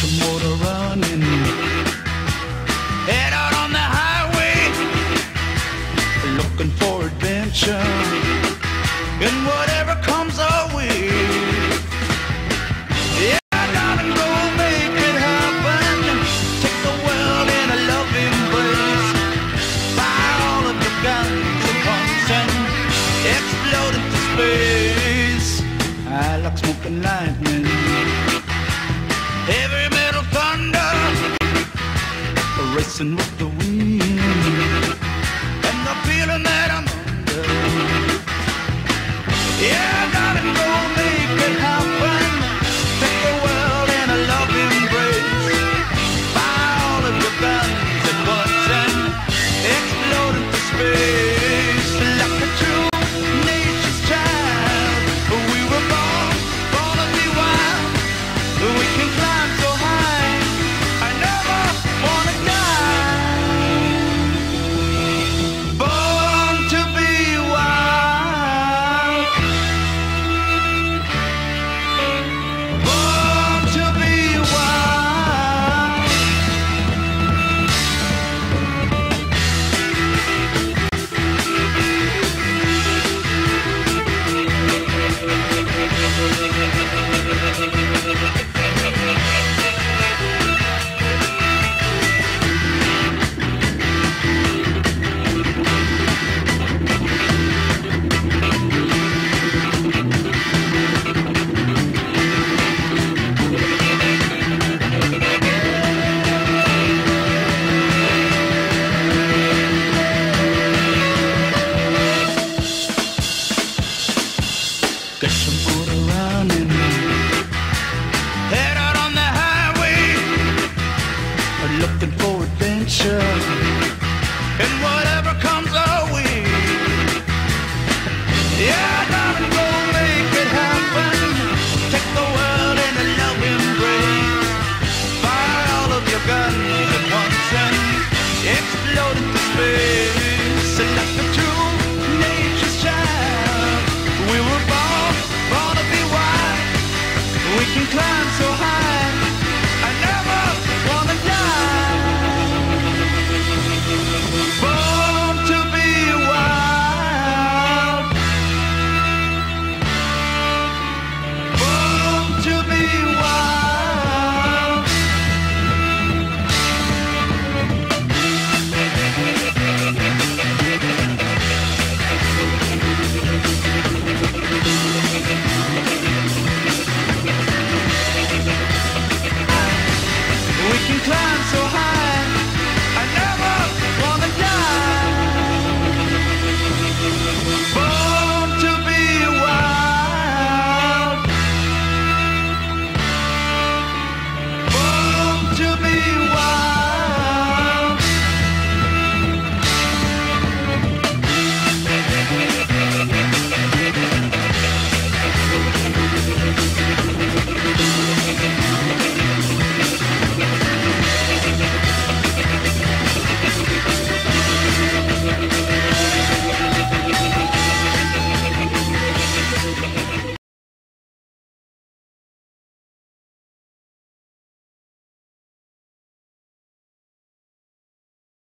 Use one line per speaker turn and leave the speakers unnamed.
Your motor running. Head out on the highway. Looking for adventure. And whatever comes our way. Yeah, go make it happen. Take the world in a embrace. Fire all of guns once and explode into space. I like smoking lightning. Racing with the wind. And the feeling that I'm under. Yeah, Guess I'm good around head out on the highway, for adventure and whatever comes.